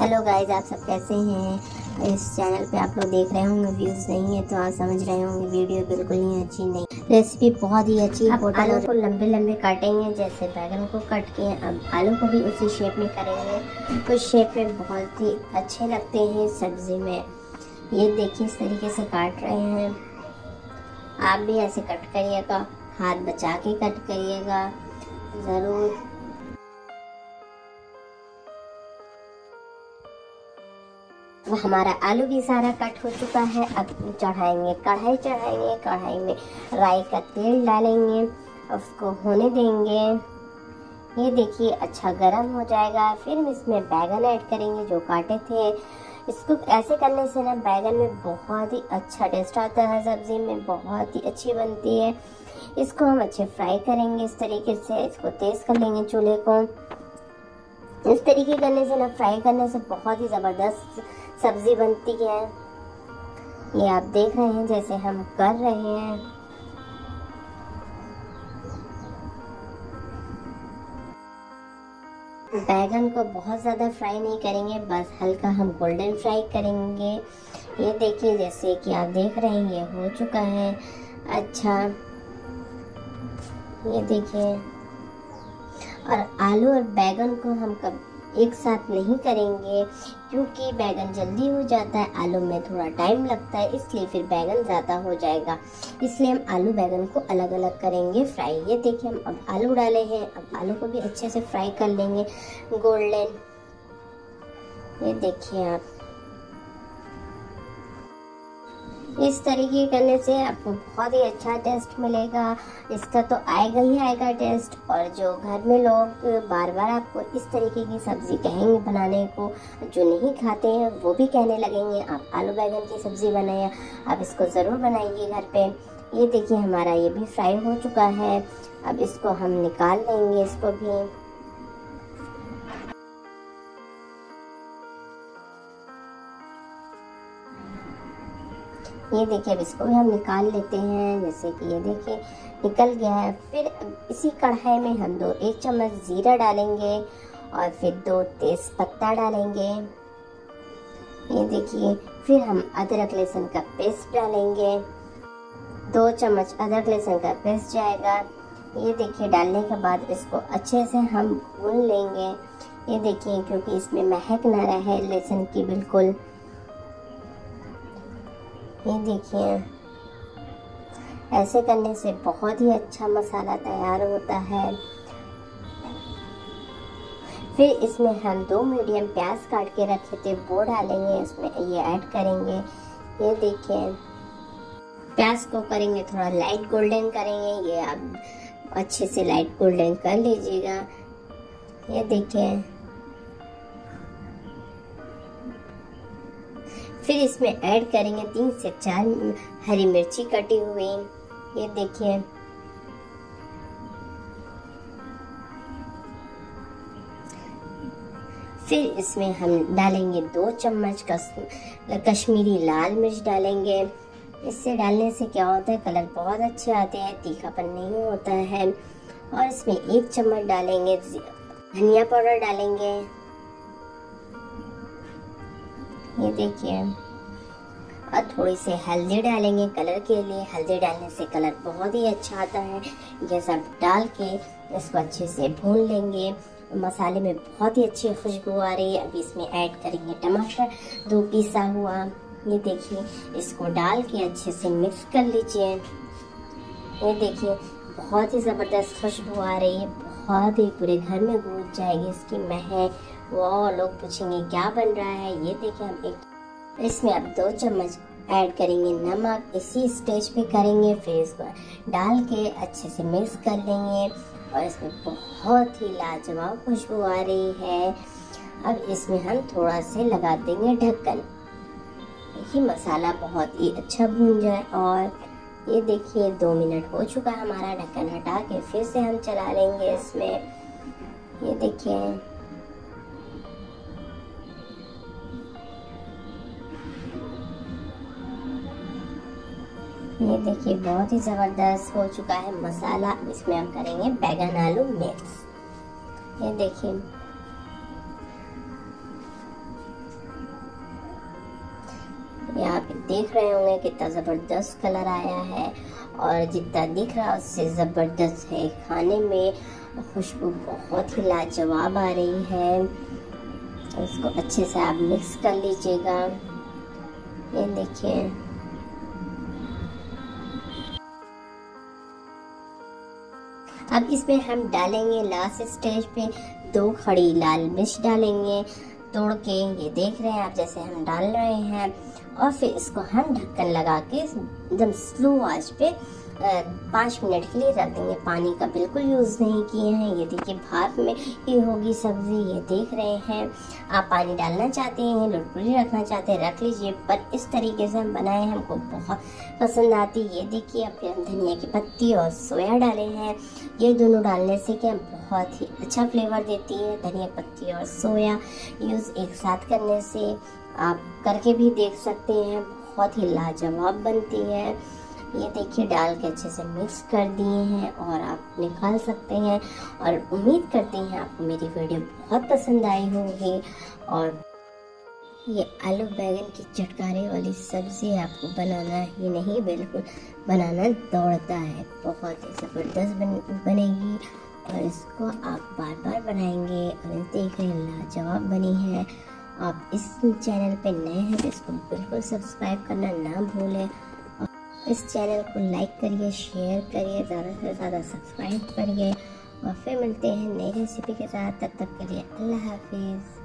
Hello guys आप सब कैसे हैं? इस चैनल पे आप लोग देख रहे होंगे व्यूज़ नहीं है तो आप समझ रहे होंगे वीडियो बिल्कुल ही अच्छी नहीं। रेसिपी बहुत ही अच्छी है आलू को लंबे लंबे काटेंगे जैसे बैगन को कट के। अब आलू को भी उसी शेप में करेंगे। कुछ शेप में बहुत ही अच्छे लगते हैं सब्ज़ी में। ये देखिए इस तरीके से काट रहे हैं। आप भी ऐसे कट करिएगा हाथ बचा के कट करिएगा। ज़रूर। वो हमारा आलू भी सारा कट हो चुका है। अब चढ़ाएँगे, कढ़ाई चढ़ाएँगे, कढ़ाई में राई का तेल डालेंगे, उसको होने देंगे। ये देखिए अच्छा गर्म हो जाएगा। फिर हम इसमें बैगन ऐड करेंगे जो काटे थे। इसको ऐसे करने से ना बैगन में बहुत ही अच्छा टेस्ट आता है। सब्ज़ी में बहुत ही अच्छी बनती है। इसको हम अच्छे फ्राई करेंगे इस तरीके से। इसको तेज़ कर लेंगे चूल्हे को। इस तरीके करने से ना, फ्राई करने से बहुत ही ज़बरदस्त सब्ज़ी बनती है? ये आप देख रहे हैं जैसे हम कर रहे हैं। बैगन को बहुत ज़्यादा फ्राई नहीं करेंगे, बस हल्का हम गोल्डन फ्राई करेंगे। ये देखिए, जैसे कि आप देख रहे हैं, ये हो चुका है। अच्छा ये देखिए। और आलू और बैगन को हम कब एक साथ नहीं करेंगे, क्योंकि बैगन जल्दी हो जाता है, आलू में थोड़ा टाइम लगता है, इसलिए फिर बैगन ज़्यादा हो जाएगा। इसलिए हम आलू बैगन को अलग अलग करेंगे फ्राई ये देखिए हम अब आलू डाले हैं, अब आलू को भी अच्छे से फ्राई कर लेंगे गोल्डन ये देखिए आप। इस तरीके करने से आपको बहुत ही अच्छा टेस्ट मिलेगा। इसका तो आएगा ही आएगा टेस्ट। और जो घर में लोग बार बार आपको इस तरीके की सब्ज़ी कहेंगे बनाने को, जो नहीं खाते हैं, वो भी कहने लगेंगे, आप आलू बैगन की सब्ज़ी बनाए, आप इसको ज़रूर बनाइए घर पे। ये देखिए हमारा ये भी फ्राई हो चुका है। अब इसको हम निकाल लेंगे, इसको भी ये देखिए, अब इसको भी हम निकाल लेते हैं, जैसे कि ये देखिए, निकल गया है। फिर इसी कढ़ाई में हम दो, एक चम्मच ज़ीरा डालेंगे और फिर दो तेज पत्ता डालेंगे। ये देखिए, फिर हम अदरक लहसुन का पेस्ट डालेंगे। दो चम्मच अदरक लहसुन का पेस्ट जाएगा। ये देखिए, डालने के बाद इसको अच्छे से हम भून लेंगे। ये देखिए, क्योंकि इसमें महक ना रहे, लहसुन की बिल्कुल ये देखिए, ऐसे करने से बहुत ही अच्छा मसाला तैयार होता है। फिर इसमें हम दो मीडियम प्याज काट के रखे थे, वो डालेंगे इसमें ये ऐड करेंगे। ये देखिए, प्याज को करेंगे थोड़ा लाइट गोल्डन करेंगे, ये आप अच्छे से लाइट गोल्डन कर लीजिएगा। ये देखिए फिर इसमें ऐड करेंगे तीन से चार हरी मिर्ची कटी हुई। ये देखिए। फिर इसमें हम डालेंगे दो चम्मच कश्मीरी लाल मिर्च डालेंगे। इससे डालने से क्या होता है? कलर बहुत अच्छे आते हैं, तीखापन नहीं होता है। और इसमें एक चम्मच डालेंगे धनिया पाउडर डालेंगे। ये देखिए। और थोड़ी सी हल्दी डालेंगे कलर के लिए। हल्दी डालने से कलर बहुत ही अच्छा आता है। ये सब डाल के इसको अच्छे से भून लेंगे। मसाले में बहुत ही अच्छी खुशबू आ रही है। अभी इसमें ऐड करेंगे टमाटर। दो पीसा हुआ। ये देखिए, इसको डाल के अच्छे से मिक्स कर लीजिए। ये देखिए, बहुत ही ज़बरदस्त खुशबू आ रही है। बहुत ही पूरे घर में गूंज जाएगी इसकी महक। वो लोग पूछेंगे, क्या बन रहा है? ये देखें हम एक इसमें अब दो चम्मच ऐड करेंगे नमक। इसी स्टेज पे करेंगे फिर इसको डाल के अच्छे से मिक्स कर लेंगे। और इसमें बहुत ही लाजवाब खुशबू आ रही है। अब इसमें हम थोड़ा से लगा देंगे ढक्कन। देखिए, मसाला बहुत ही अच्छा भून जाए और ये देखिए, दो मिनट हो चुका है हमारा ढक्कन हटा के, फिर से हम चला लेंगे इसमें। ये देखिए। ये देखिए, बहुत ही ज़बरदस्त हो चुका है मसाला। इसमें हम करेंगे बैगन आलू मिक्स। ये देखिए। देख रहे होंगे कितना ज़बरदस्त कलर आया है और जितना दिख रहा उससे ज़बरदस्त है। खाने में खुशबू बहुत ही लाजवाब आ रही है। इसको अच्छे से आप मिक्स कर लीजिएगा। ये देखिए। अब इसमें हम डालेंगे लास्ट स्टेज पे दो खड़ी लाल मिर्च डालेंगे। तोड़ के ये देख रहे हैं, आप जैसे हम डाल रहे हैं। और फिर इसको हम ढक्कन लगा के एकदम स्लो आँच पे पाँच मिनट के लिए रख देंगे। पानी का बिल्कुल यूज़ नहीं किए हैं। ये देखिए भाप में ही होगी सब्ज़ी, ये देख रहे हैं। आप पानी डालना चाहते हैं लुटपुरी रखना चाहते हैं रख लीजिए। पर इस तरीके से हम बनाए हैं, हमको बहुत पसंद आती। है ये देखिए फिर हम धनिया की पत्ती और सोया डाले हैं। ये दोनों डालने से क्या, बहुत ही अच्छा फ्लेवर देती है। धनिया पत्ती और सोया यूज़ एक साथ करने से आप करके भी देख सकते हैं। बहुत ही लाजवाब बनती है। ये देखिए डाल के अच्छे से मिक्स कर दिए हैं और आप निकाल सकते हैं। और उम्मीद करते हैं आपको मेरी वीडियो बहुत पसंद आई होगी। और ये आलू बैगन की चटकारे वाली सब्ज़ी आपको बनाना ही नहीं बिल्कुल बनाना दौड़ता है। बहुत ही ज़बरदस्त बन, बनेगी और इसको आप बार बार बनाएँगे और देख रहे लाजवाब बनी है। आप इस चैनल पे नए हैं तो इसको बिल्कुल सब्सक्राइब करना ना भूलें। इस चैनल को लाइक करिए, शेयर करिए, ज़्यादा से ज़्यादा सब्सक्राइब करिए और फिर मिलते हैं नई रेसिपी के साथ। तब तक के लिए अल्लाह हाफिज़।